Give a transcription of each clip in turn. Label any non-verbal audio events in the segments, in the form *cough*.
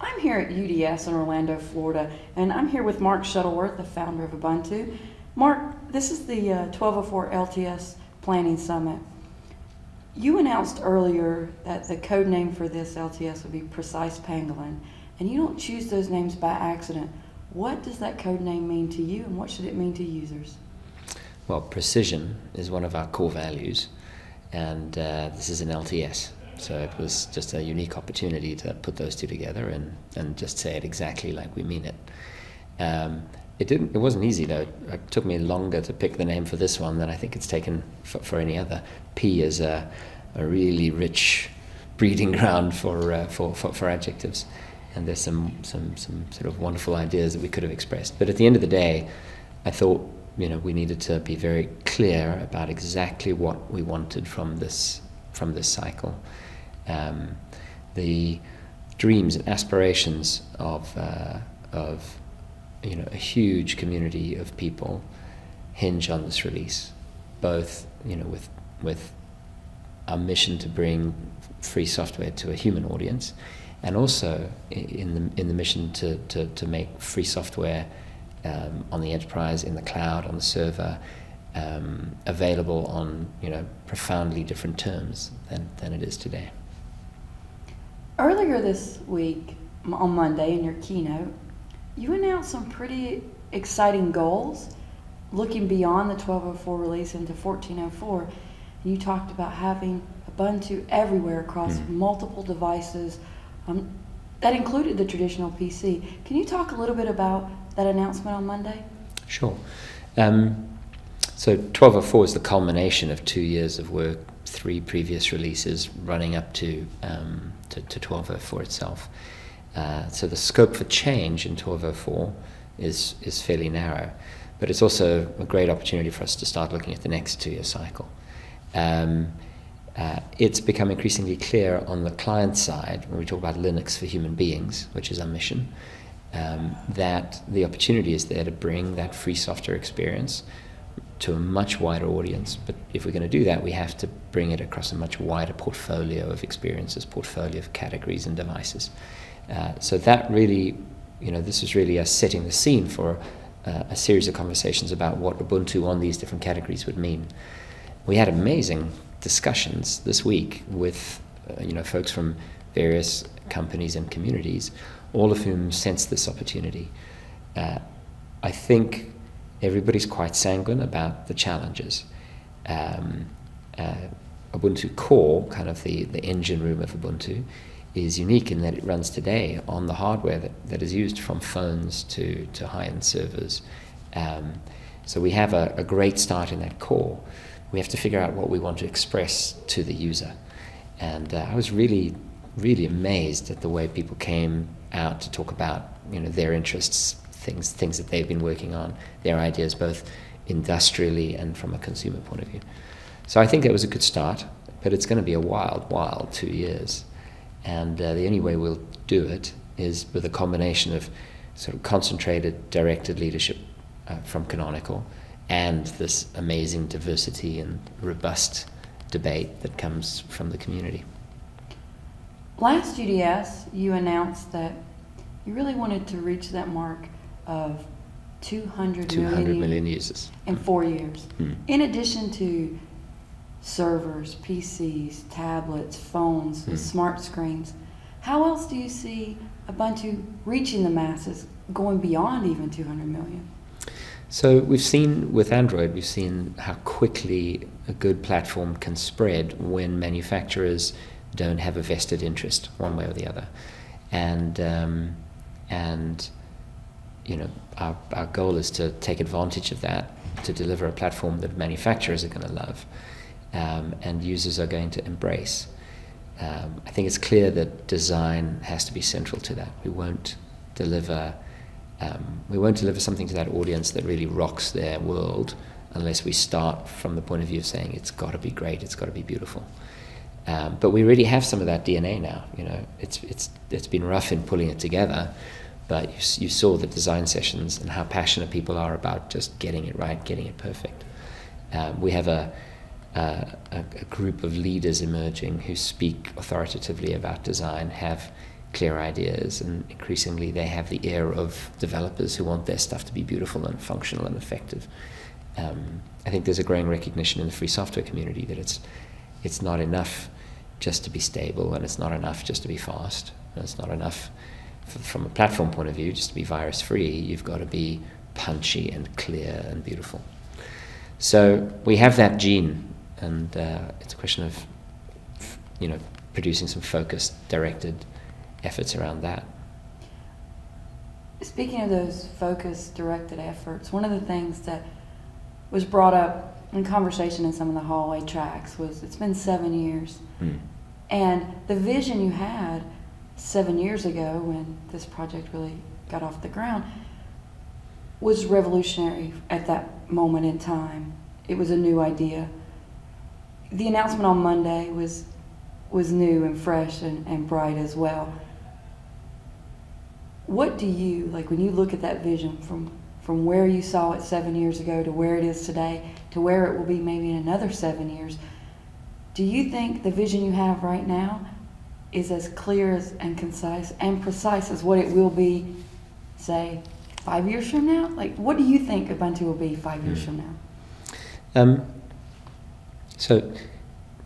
I'm here at UDS in Orlando, Florida, and I'm here with Mark Shuttleworth, the founder of Ubuntu. Mark, this is the uh, 1204 LTS Planning Summit. You announced earlier that the code name for this LTS would be Precise Pangolin, and you don't choose those names by accident. What does that code name mean to you, and what should it mean to users? Well, precision is one of our core values, and uh, this is an LTS. So it was just a unique opportunity to put those two together and, and just say it exactly like we mean it. Um, it didn't. It wasn't easy though. It took me longer to pick the name for this one than I think it's taken for, for any other. P is a, a really rich breeding *laughs* ground for, uh, for, for, for adjectives, and there's some, some some sort of wonderful ideas that we could have expressed. But at the end of the day, I thought you know we needed to be very clear about exactly what we wanted from this from this cycle. Um, the dreams and aspirations of uh, of you know a huge community of people hinge on this release, both you know with with our mission to bring free software to a human audience, and also in the in the mission to to, to make free software um, on the enterprise, in the cloud, on the server, um, available on you know profoundly different terms than, than it is today. Earlier this week, on Monday, in your keynote, you announced some pretty exciting goals, looking beyond the 1204 release into 1404. You talked about having Ubuntu everywhere across mm. multiple devices. Um, that included the traditional PC. Can you talk a little bit about that announcement on Monday? Sure. Um, so 1204 is the culmination of two years of work, three previous releases, running up to um, to, to 1204 itself. Uh, so the scope for change in 1204 is is fairly narrow, but it's also a great opportunity for us to start looking at the next two-year cycle. Um, uh, it's become increasingly clear on the client side when we talk about Linux for human beings, which is our mission, um, that the opportunity is there to bring that free software experience to a much wider audience. But if we're going to do that, we have to bring it across a much wider portfolio of experiences, portfolio of categories and devices. Uh, so that really, you know, this is really us setting the scene for uh, a series of conversations about what Ubuntu on these different categories would mean. We had amazing discussions this week with, uh, you know, folks from various companies and communities, all of whom sensed this opportunity. Uh, I think everybody's quite sanguine about the challenges. Um, uh, Ubuntu Core, kind of the, the engine room of Ubuntu, is unique in that it runs today on the hardware that, that is used from phones to, to high end servers. Um, so we have a, a, great start in that core. We have to figure out what we want to express to the user. And uh, I was really, really amazed at the way people came out to talk about you know, their interests things things that they've been working on, their ideas both industrially and from a consumer point of view. So I think it was a good start, but it's going to be a wild, wild two years, and uh, the only way we'll do it is with a combination of sort of concentrated, directed leadership uh, from Canonical and this amazing diversity and robust debate that comes from the community. Last UDS, you announced that you really wanted to reach that mark of 200, 200 million, million users in four years. Mm. In addition to servers, PCs, tablets, phones, mm. smart screens, how else do you see Ubuntu reaching the masses, going beyond even 200 million? So we've seen with Android, we've seen how quickly a good platform can spread when manufacturers don't have a vested interest one way or the other, and um, and you know, our, our goal is to take advantage of that to deliver a platform that manufacturers are going to love um, and users are going to embrace. Um, I think it's clear that design has to be central to that. We won't deliver um, we won't deliver something to that audience that really rocks their world unless we start from the point of view of saying it's got to be great, it's got to be beautiful. Um, but we really have some of that DNA now. You know, it's it's it's been rough in pulling it together, but you, you saw the design sessions and how passionate people are about just getting it right, getting it perfect. Um, we have a, a, a, group of leaders emerging who speak authoritatively about design, have clear ideas, and increasingly they have the ear of developers who want their stuff to be beautiful and functional and effective. Um, I think there's a growing recognition in the free software community that it's it's not enough just to be stable, and it's not enough just to be fast, and it's not enough from a platform point of view just to be virus free. You've got to be punchy and clear and beautiful. So we have that gene, and uh, it's a question of you know producing some focused, directed efforts around that. Speaking of those focused, directed efforts, one of the things that was brought up in conversation in some of the hallway tracks was it's been seven years. Mm. And the vision you had seven years ago when this project really got off the ground was revolutionary at that moment in time. It was a new idea. The announcement on Monday was was new and fresh and, and bright as well what do you like when you look at that vision from from where you saw it seven years ago to where it is today to where it will be maybe in another seven years do you think the vision you have right now is as clear as, and concise and precise as what it will be say five years from now like what do you think ubuntu will be five years mm. from now um, so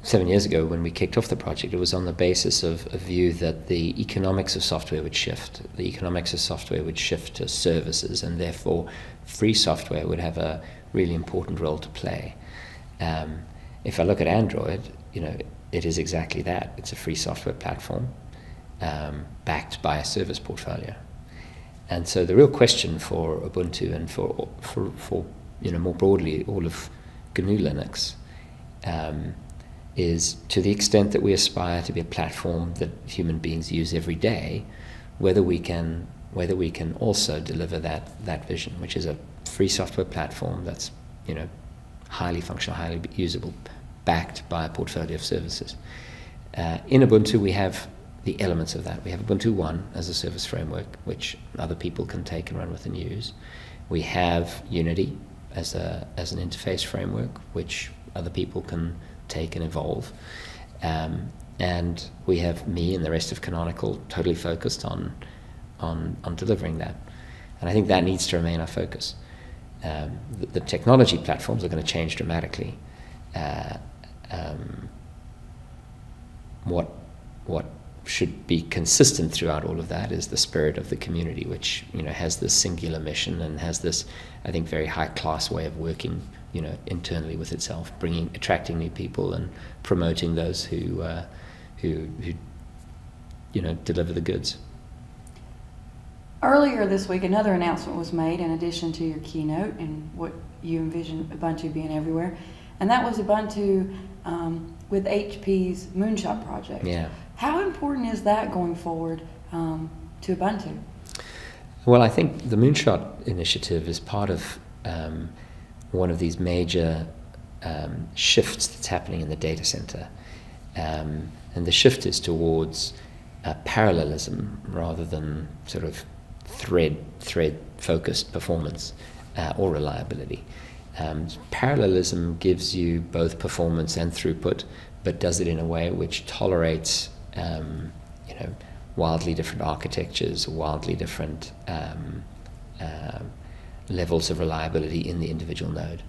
seven years ago when we kicked off the project, it was on the basis of a view that the economics of software would shift. The economics of software would shift to services, and therefore, free software would have a really important role to play. Um, if I look at Android, you know, it is exactly that. It's a free software platform um, backed by a service portfolio. And so the real question for Ubuntu and for, for, for you know, more broadly, all of GNU Linux um, is to the extent that we aspire to be a platform that human beings use every day, whether we can whether we can also deliver that that vision, which is a free software platform that's you know highly functional, highly usable, backed by a portfolio of services. Uh, in Ubuntu, we have the elements of that. We have Ubuntu One as a service framework, which other people can take and run with and use. We have Unity as a as an interface framework, which other people can take and evolve. Um, and we have me and the rest of Canonical totally focused on, on, on delivering that. And I think that needs to remain our focus. Um, the, the, technology platforms are going to change dramatically. Uh, um, what, what should be consistent throughout all of that is the spirit of the community, which you know has this singular mission and has this, I think, very high class way of working you know, internally with itself, bringing, attracting new people and promoting those who, uh, who, who, you know, deliver the goods. Earlier this week, another announcement was made in addition to your keynote and what you envision Ubuntu being everywhere, and that was Ubuntu um, with HP's Moonshot project. Yeah. How important is that going forward um, to Ubuntu? Well, I think the Moonshot initiative is part of um, one of these major um, shifts that's happening in the data center. Um, and the shift is towards uh, parallelism rather than sort of thread thread focused performance uh, or reliability. Um, parallelism gives you both performance and throughput, but does it in a way which tolerates um, you know wildly different architectures, wildly different um, uh, levels of reliability in the individual node.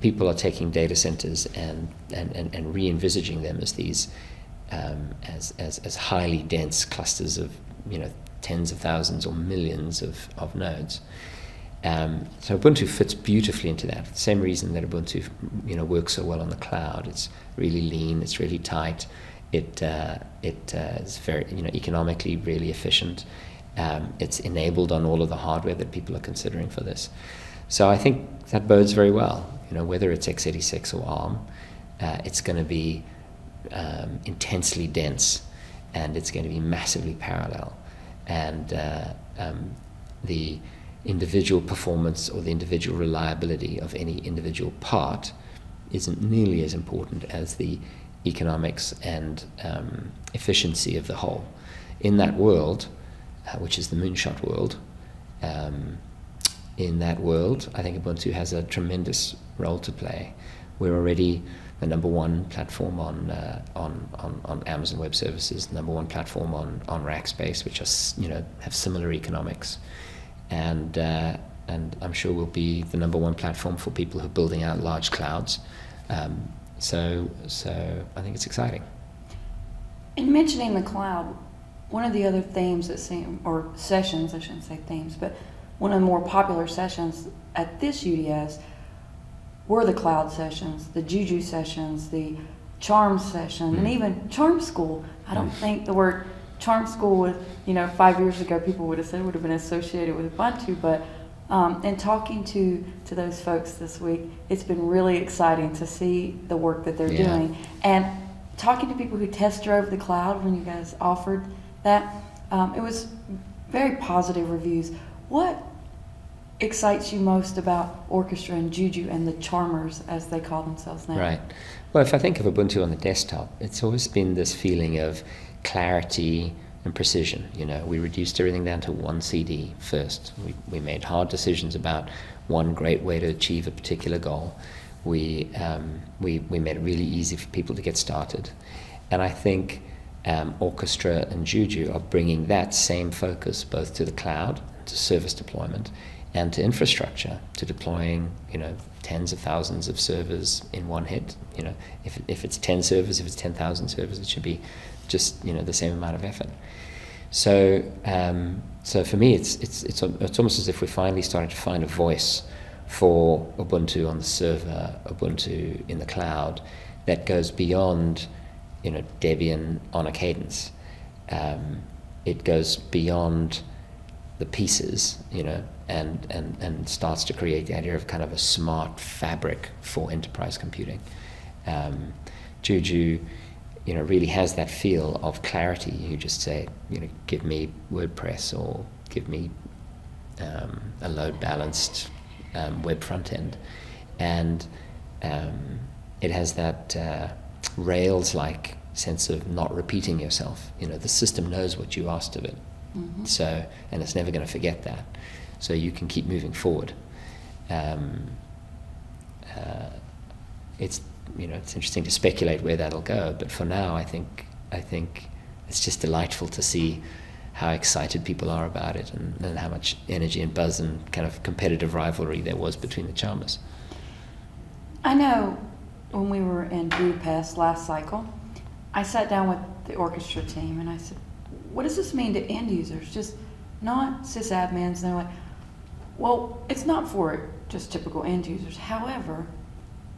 people are taking data centers and, and, and, and re envisaging them as these um, as, as, as highly dense clusters of you know tens of thousands or millions of, of nodes. Um, so Ubuntu fits beautifully into that. The same reason that Ubuntu you know works so well on the cloud. It's really lean. It's really tight. It uh, it uh, is very you know economically really efficient. Um, it's enabled on all of the hardware that people are considering for this. So I think that bodes very well. You know, whether it's x86 or ARM, uh, it's going to be um, intensely dense, and it's going to be massively parallel, and uh, um, the individual performance or the individual reliability of any individual part isn't nearly as important as the economics and um, efficiency of the whole. In that world, uh, which is the moonshot world. Um, in that world, I think Ubuntu has a tremendous role to play. We're already the number one platform on, uh, on, on, on Amazon Web Services, the number one platform on, on Rackspace, which are, you know, have similar economics. And, uh, and I'm sure we'll be the number one platform for people who are building out large clouds. Um, so, so I think it's exciting. In mentioning the cloud, one of the other themes that seem, or sessions, I shouldn't say themes, but one of the more popular sessions at this UDS were the cloud sessions, the juju sessions, the charm session, mm. and even charm school. I don't mm. think the word charm school was, you know, five years ago people would have said would have been associated with Ubuntu, but um, and talking to to those folks this week, it's been really exciting to see the work that they're yeah. doing, and talking to people who test drove the cloud when you guys offered that, um, it was very positive reviews. What excites you most about orchestra and juju and the charmers as they call themselves now right well if i think of ubuntu on the desktop it's always been this feeling of clarity and precision. You know we reduced everything down to one cd first. We, we made hard decisions about one great way to achieve a particular goal. We, um, we, we made it really easy for people to get started. And i think um, orchestra and juju are bringing that same focus both to the cloud to service deployment and to infrastructure, to deploying, you know, tens of thousands of servers in one hit. You know, if, if it's 10 servers, if it's 10,000 servers, it should be just, you know, the same amount of effort. So, um, so for me, it's, it's, it's, it's almost as if we're finally starting to find a voice for Ubuntu on the server, Ubuntu in the cloud, that goes beyond, you know, Debian on a cadence. Um, it goes beyond the pieces, you know, and, and, and starts to create the idea of kind of a smart fabric for enterprise computing. Um, Juju, you know, really has that feel of clarity. You just say, you know, give me WordPress or give me um, a load balanced um, web front end, and um, it has that uh, Rails like sense of not repeating yourself. You know, the system knows what you asked of it, mm-hmm. so and it's never going to forget that so you can keep moving forward. Um, uh, it's you know it's interesting to speculate where that'll go, but for now, I think I think it's just delightful to see how excited people are about it and, and how much energy and buzz and kind of competitive rivalry there was between the charmers. I know when we were in Budapest last cycle, I sat down with the orchestra team and I said, "What does this mean to end users? Just not sysadmins?" And they're like well, it's not for just typical end users. However,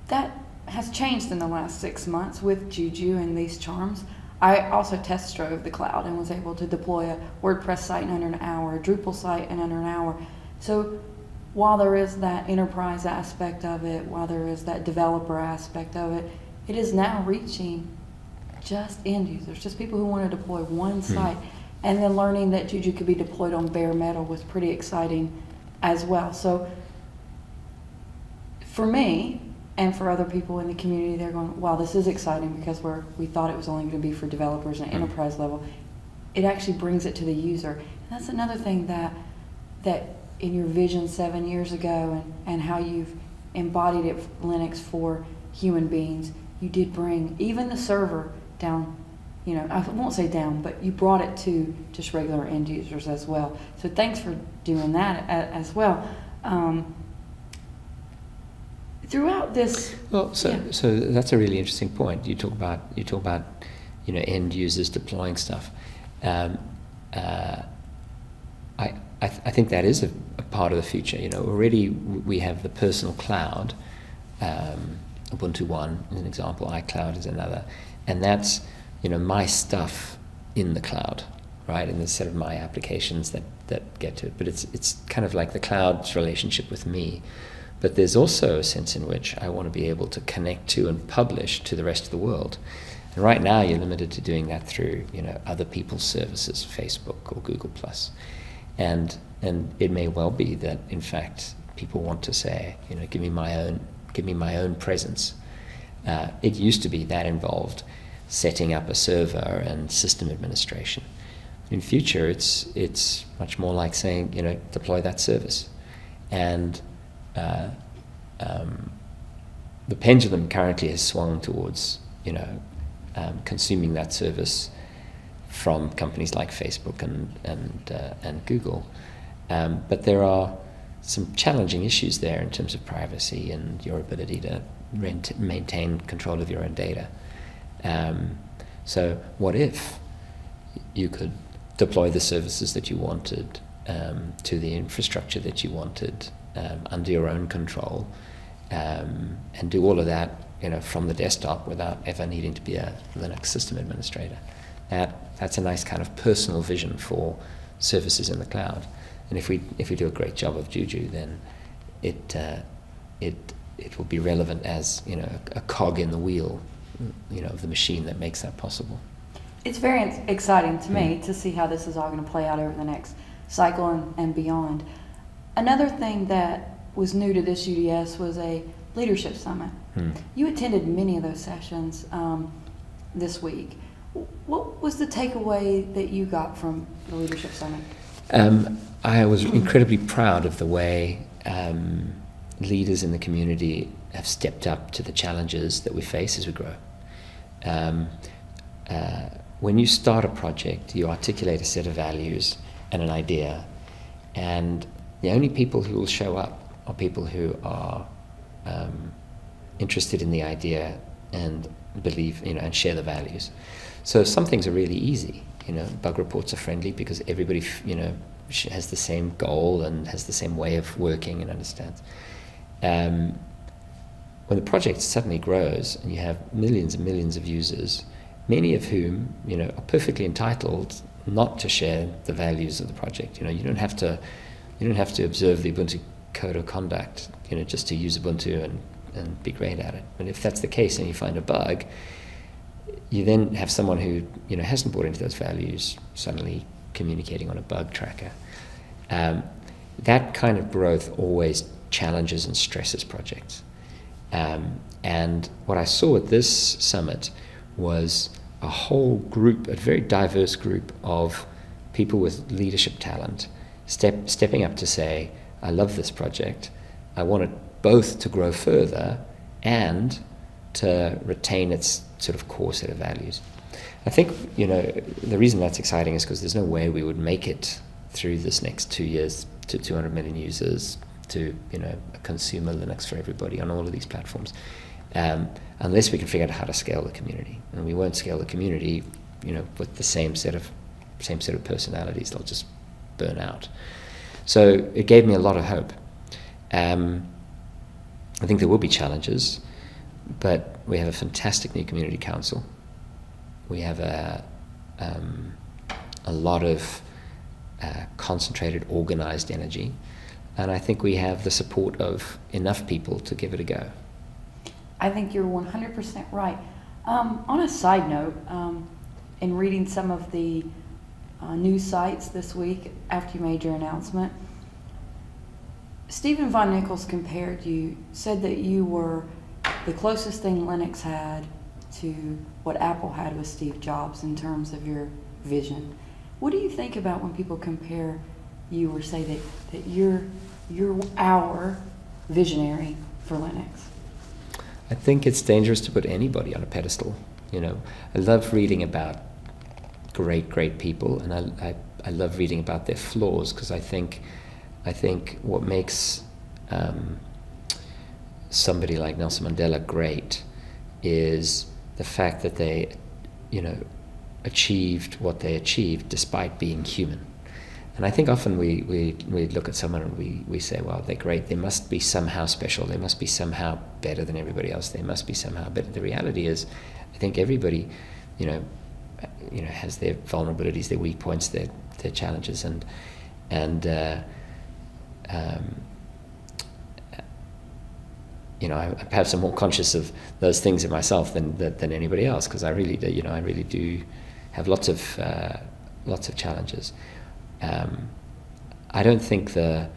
that has changed in the last six months with Juju and these charms. I also test drove the cloud and was able to deploy a WordPress site in under an hour, a Drupal site in under an hour. So while there is that enterprise aspect of it, while there is that developer aspect of it, it is now reaching just end users, just people who want to deploy one hmm. site. And then learning that Juju could be deployed on bare metal was pretty exciting as well. So for me and for other people in the community, they're going, wow, this is exciting because we're, we thought it was only going to be for developers and mm-hmm. enterprise level. It actually brings it to the user. And that's another thing that, that in your vision seven years ago and, and how you've embodied it Linux for human beings, you did bring even the server down you know, I won't say down, but you brought it to just regular end users as well. So thanks for doing that as well. Um, throughout this, well, so yeah. so that's a really interesting point. You talk about you talk about you know end users deploying stuff. Um, uh, I I, th- I, think that is a, a, part of the future. You know, already we have the personal cloud. Um, Ubuntu One is an example. iCloud is another, and that's you know, my stuff in the cloud, right? And the set of my applications that, that get to it. But it's, it's kind of like the cloud's relationship with me. But there's also a sense in which I want to be able to connect to and publish to the rest of the world. And right now you're limited to doing that through, you know, other people's services, Facebook or Google And and it may well be that in fact people want to say, you know, give me my own give me my own presence. Uh, it used to be that involved setting up a server and system administration. In future, it's it's much more like saying, you know, deploy that service, and uh, um, the pendulum currently has swung towards you know um, consuming that service from companies like Facebook and and uh, and Google, um, but there are some challenging issues there in terms of privacy and your ability to rent, maintain control of your own data. Um, so, what if you could deploy the services that you wanted um, to the infrastructure that you wanted um, under your own control, um, and do all of that, you know, from the desktop without ever needing to be a Linux system administrator? That that's a nice kind of personal vision for services in the cloud. And if we if we do a great job of Juju, then it uh, it it will be relevant as you know a, a cog in the wheel, you know, of the machine that makes that possible. It's very exciting to me mm. to see how this is all going to play out over the next cycle and, and beyond. Another thing that was new to this UDS was a leadership summit. Hmm. You attended many of those sessions um, this week. What was the takeaway that you got from the leadership summit? Um, I was incredibly proud of the way um, leaders in the community have stepped up to the challenges that we face as we grow. Um, uh, when you start a project, you articulate a set of values and an idea, and the only people who will show up are people who are um, interested in the idea and believe, you know, and share the values. So some things are really easy. You know, bug reports are friendly because everybody, you know, has the same goal and has the same way of working and understands. Um, when the project suddenly grows and you have millions and millions of users, many of whom you know are perfectly entitled not to share the values of the project. You know, you don't have to you don't have to observe the Ubuntu code of conduct, you know, just to use Ubuntu and, and be great at it. And if that's the case and you find a bug, you then have someone who you know hasn't bought into those values suddenly communicating on a bug tracker. Um, that kind of growth always challenges and stresses projects. Um, and what I saw at this summit was a whole group, a very diverse group of people with leadership talent, step, stepping up to say, I love this project. I want it both to grow further and to retain its sort of core set of values. I think, you know, the reason that's exciting is because there's no way we would make it through this next two years to 200 million users to you know a consumer Linux for everybody on all of these platforms, um, unless we can figure out how to scale the community. And we won't scale the community, you know, with the same set of same set of personalities. They'll just burn out. So it gave me a lot of hope. Um, I think there will be challenges, but we have a fantastic new community council. We have a um, a lot of uh, concentrated, organized energy. And I think we have the support of enough people to give it a go. I think you're 100% right. Um, on a side note, um, in reading some of the uh, news sites this week after you made your announcement, Steven Vaughan-Nichols compared you, said that you were the closest thing Linux had to what Apple had with Steve Jobs in terms of your vision. What do you think about when people compare you or say that, that you're, you're our visionary for Linux? I think it's dangerous to put anybody on a pedestal. You know, I love reading about great, great people, and I, I, I love reading about their flaws because I think, I think what makes um, somebody like Nelson Mandela great is the fact that they, you know, achieved what they achieved despite being human. And I think often we, we, we look at someone and we, we say, well, they're great. They must be somehow special. They must be somehow better than everybody else. They must be somehow better. The reality is, I think everybody, you know, you know, has their vulnerabilities, their weak points, their, their challenges. And, and uh, um, you know, I, perhaps I'm more conscious of those things in myself than, than, anybody else because I really do, you know, I really do have lots of uh, lots of challenges. Um, I don't think the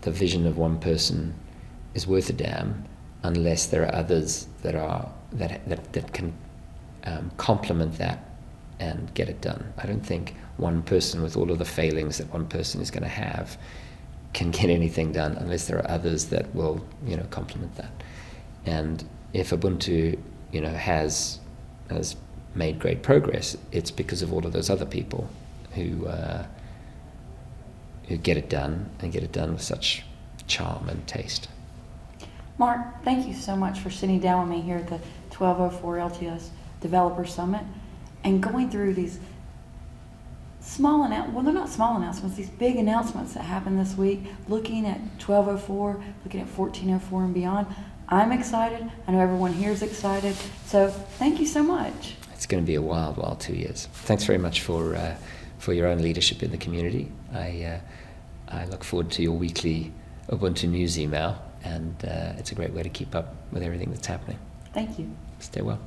the vision of one person is worth a damn unless there are others that are that that, that can um, complement that and get it done. I don't think one person with all of the failings that one person is going to have can get anything done unless there are others that will you know complement that. And if Ubuntu, you know, has has made great progress, it's because of all of those other people who uh, who get it done and get it done with such charm and taste. Mark, thank you so much for sitting down with me here at the 1204 LTS Developer Summit and going through these small announcements. Well, they're not small announcements, these big announcements that happened this week, looking at 1204, looking at 1404 and beyond. I'm excited. I know everyone here is excited. So thank you so much. It's going to be a wild, wild two years. Thanks very much for uh, for your own leadership in the community. I uh, I look forward to your weekly Ubuntu news email, and uh, it's a great way to keep up with everything that's happening. Thank you. Stay well.